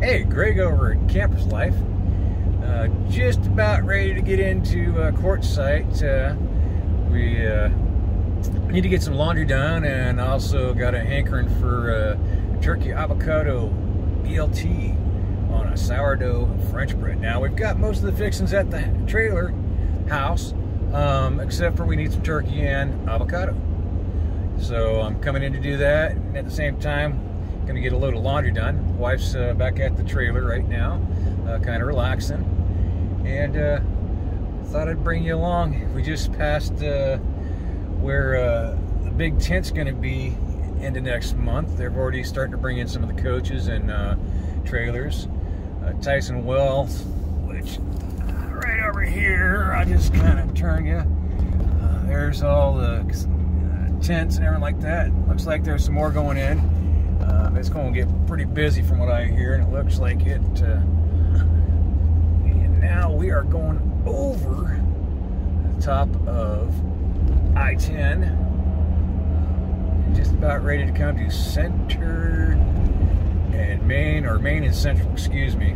Hey, Greg over at Campers Life. Uh, just about ready to get into uh. Uh, we uh, need to get some laundry done and also got a hankering for uh, turkey avocado BLT on a sourdough French bread. Now, we've got most of the fixings at the trailer house, um, except for we need some turkey and avocado. So I'm coming in to do that, and at the same time, Gonna get a load of laundry done. Wife's uh, back at the trailer right now, uh, kind of relaxing. And uh, thought I'd bring you along. We just passed uh, where uh, the big tent's gonna be into next month. They're already starting to bring in some of the coaches and uh, trailers. Tyson Wells, which right over here, I'll just kind of turn you. there's all the tents and everything like that. Looks like there's some more going in. Uh, it's going to get pretty busy from what I hear, and it looks like it. Uh, and now we are going over the top of I-10. Just about ready to come to Center and Main, or Main and Central, excuse me,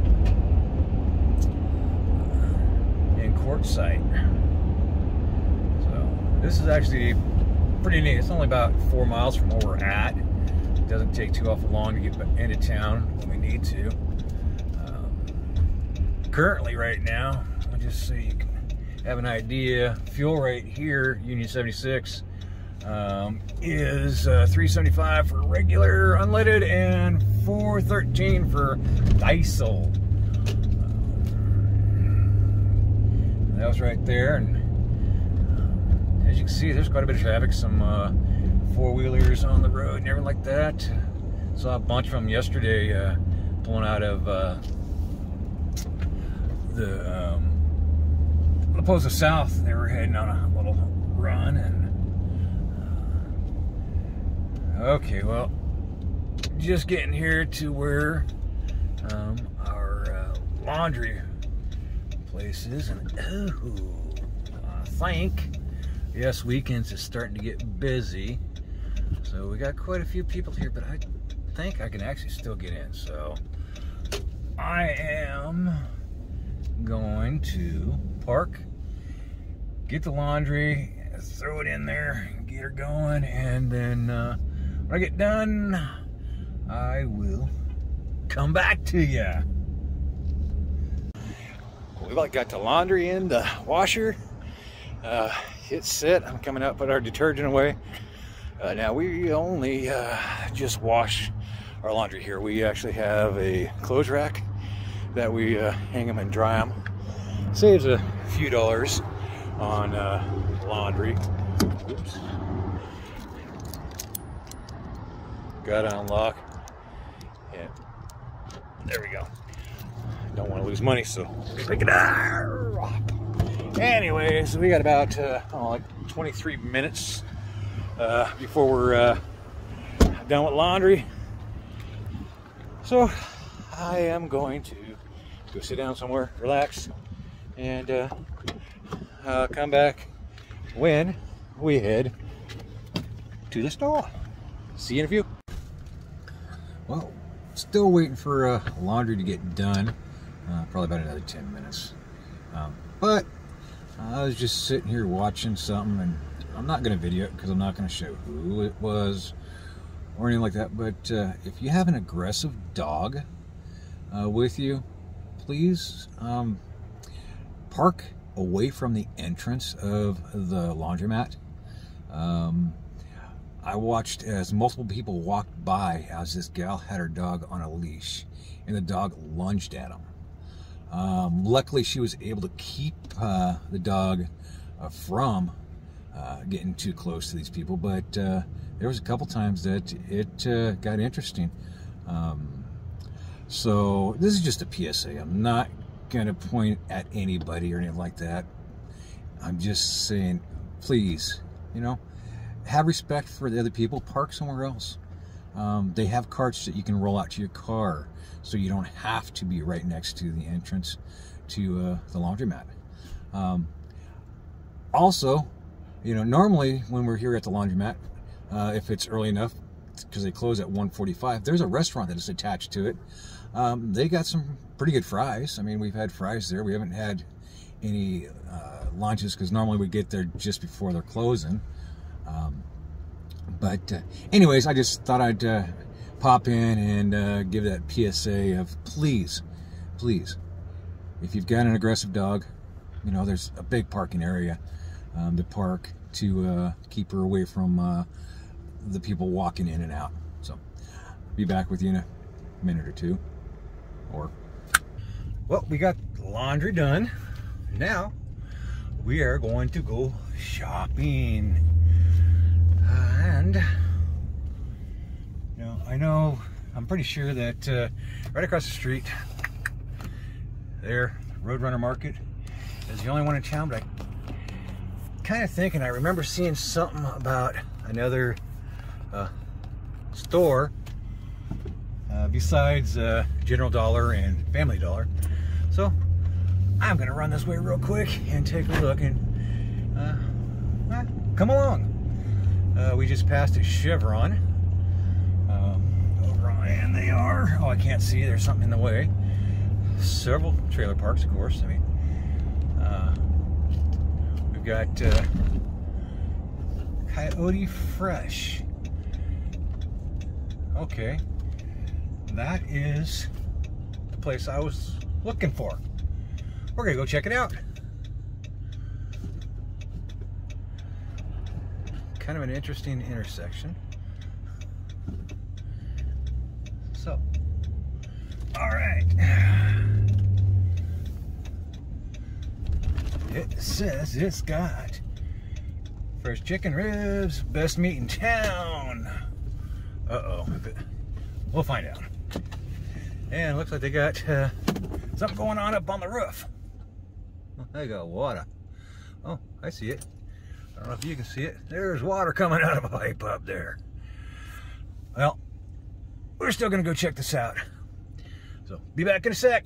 in Quartzsite. So this is actually pretty neat. It's only about four miles from where we're at doesn't take too awful long to get into town when we need to. Um, currently, right now, just so you have an idea, fuel rate here, Union 76, um, is uh, 375 for regular unleaded and 413 for diesel. Um, that was right there, and uh, as you can see, there's quite a bit of traffic. Some uh, four-wheelers on the road and everything like that. Saw a bunch of them yesterday uh, pulling out of uh, the um, La Posa South. They were heading on a little run and uh, okay, well, just getting here to where um, our uh, laundry place is, and oh, I think yes, weekends is starting to get busy. So we got quite a few people here, but I think I can actually still get in. So I am going to park, get the laundry, throw it in there, get her going, and then uh, when I get done, I will come back to you. We've like got the laundry in the washer. Uh, it's set. I'm coming out, put our detergent away. Uh, now we only uh, just wash our laundry here. We actually have a clothes rack that we uh, hang them and dry them. Saves a few dollars on uh, laundry. Oops. Got to unlock. Yeah. There we go. Don't want to lose money, so pick it up. Anyways, we got about uh, oh, like 23 minutes uh, before we're uh, done with laundry. So I am going to go sit down somewhere, relax, and uh, uh, come back when we head to the store. See you in a few. Well, still waiting for uh, laundry to get done. Uh, probably about another 10 minutes. Um, but I was just sitting here watching something and I'm not going to video it because I'm not going to show who it was or anything like that. But uh, if you have an aggressive dog uh, with you, please um, park away from the entrance of the laundromat. Um, I watched as multiple people walked by as this gal had her dog on a leash and the dog lunged at him. Um, luckily, she was able to keep uh, the dog uh, from uh, getting too close to these people, but uh, there was a couple times that it uh, got interesting. Um, so this is just a PSA. I'm not going to point at anybody or anything like that. I'm just saying, please, you know, have respect for the other people. Park somewhere else. Um, they have carts that you can roll out to your car so you don't have to be right next to the entrance to uh, the laundromat. Um, also, you know, normally when we're here at the laundromat, uh, if it's early enough, because they close at 1:45. There's a restaurant that is attached to it. Um, they got some pretty good fries. I mean, we've had fries there. We haven't had any uh, lunches because normally we get there just before they're closing. Um, but uh, anyways, I just thought I'd uh, pop in and uh, give that PSA of please, please, if you've got an aggressive dog, you know, there's a big parking area um, to park to uh, keep her away from uh, the people walking in and out. So, be back with you in a minute or two. Or, well, we got laundry done. Now, we are going to go shopping. And, you know, I know, I'm pretty sure that uh, right across the street, there, Roadrunner Market, is the only one in town, but I kind of thinking, I remember seeing something about another uh, store uh, besides uh, General Dollar and Family Dollar. So I'm gonna run this way real quick and take a look and uh, come along. Uh, we just passed a Chevron. Um, and they are, oh I can't see, there's something in the way. Several trailer parks, of course. I mean, uh, we've got uh, Coyote Fresh. Okay, that is the place I was looking for. We're gonna go check it out. Kind of an interesting intersection. So, all right. It says it's got fresh chicken ribs, best meat in town. Uh-oh, we'll find out. And it looks like they got uh, something going on up on the roof. They got water. Oh, I see it. I don't know if you can see it. There's water coming out of a pipe up there. Well, we're still gonna go check this out. So, be back in a sec.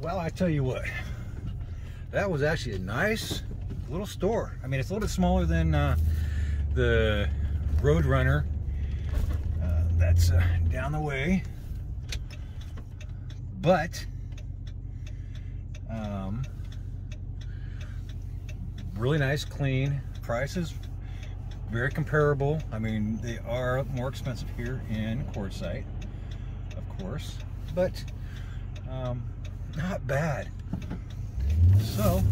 Well, I tell you what, that was actually a nice little store. I mean, it's a little bit smaller than uh, the Roadrunner uh, that's uh, down the way. But, um, really nice, clean. Prices very comparable. I mean, they are more expensive here in Quartzsite, of course, but um, not bad. So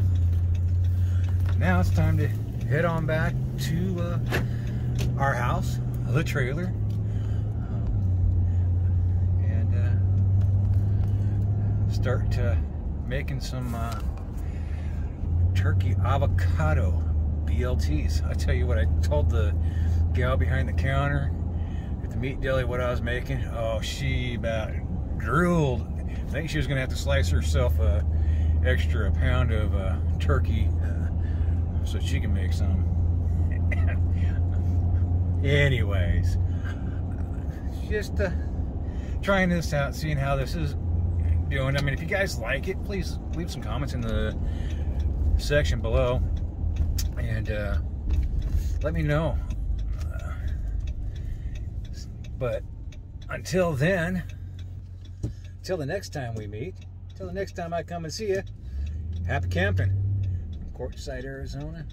now it's time to head on back to uh, our house, the trailer, and uh, start uh, making some uh, turkey avocado BLTs. I tell you what, I told the gal behind the counter at the meat deli what I was making. Oh, she about drooled. I think she was going to have to slice herself a extra pound of uh, turkey uh, so she can make some. Anyways, just uh, trying this out, seeing how this is doing. I mean, if you guys like it, please leave some comments in the section below and uh, let me know. But until then, until the next time we meet, until the next time I come and see you, happy camping. Quartzsite, Arizona.